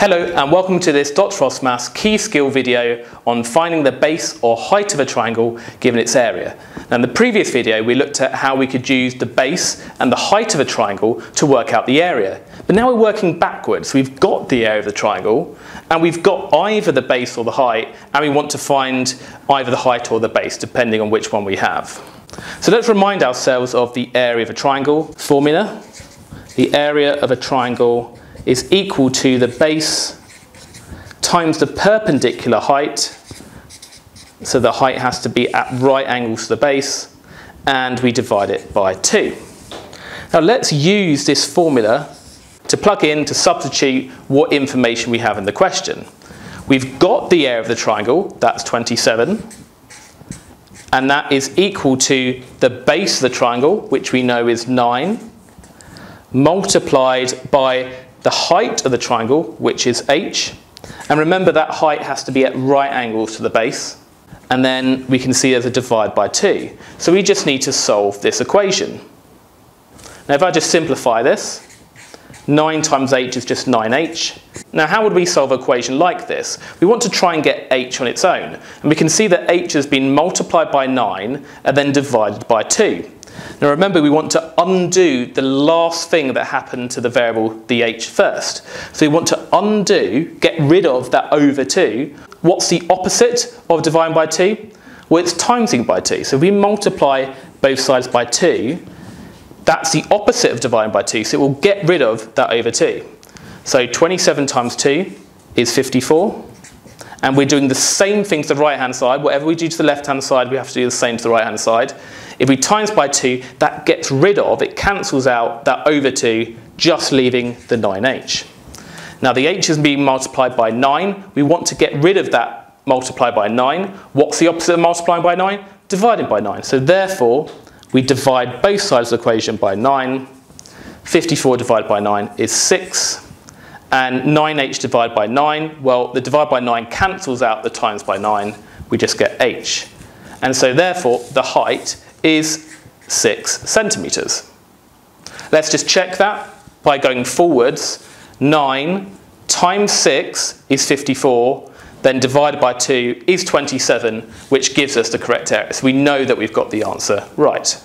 Hello and welcome to this Dr. Frost Maths key skill video on finding the base or height of a triangle given its area. Now in the previous video we looked at how we could use the base and the height of a triangle to work out the area. But now we're working backwards. We've got the area of the triangle and we've got either the base or the height and we want to find either the height or the base depending on which one we have. So let's remind ourselves of the area of a triangle formula. The area of a triangle is equal to the base times the perpendicular height. So the height has to be at right angles to the base, and we divide it by 2. Now let's use this formula to plug in to substitute what information we have in the question. We've got the area of the triangle, that's 27, and that is equal to the base of the triangle, which we know is 9, multiplied by the height of the triangle, which is h, and remember that height has to be at right angles to the base, and then we can see there's a divide by 2. So we just need to solve this equation. Now if I just simplify this, 9 times h is just 9h. Now how would we solve an equation like this? We want to try and get h on its own. And we can see that h has been multiplied by 9 and then divided by 2. Now remember, we want to undo the last thing that happened to the variable the h first. So we want to undo, get rid of that over 2. What's the opposite of dividing by 2? Well, it's timesing by 2. So if we multiply both sides by 2, that's the opposite of dividing by 2. So it will get rid of that over 2. So 27 times 2 is 54 and we're doing the same thing to the right hand side. Whatever we do to the left hand side, we have to do the same to the right hand side. If we times by 2, that gets rid of, it cancels out that over 2, just leaving the 9h. Now the h is being multiplied by 9. We want to get rid of that multiplied by 9. What's the opposite of multiplying by 9? Dividing by 9. So therefore, we divide both sides of the equation by 9. 54 divided by 9 is 6 and 9h divided by 9, well, the divide by 9 cancels out the times by 9. We just get h. And so therefore, the height is 6 centimetres. Let's just check that by going forwards. 9 times 6 is 54, then divided by 2 is 27, which gives us the correct area. So we know that we've got the answer right.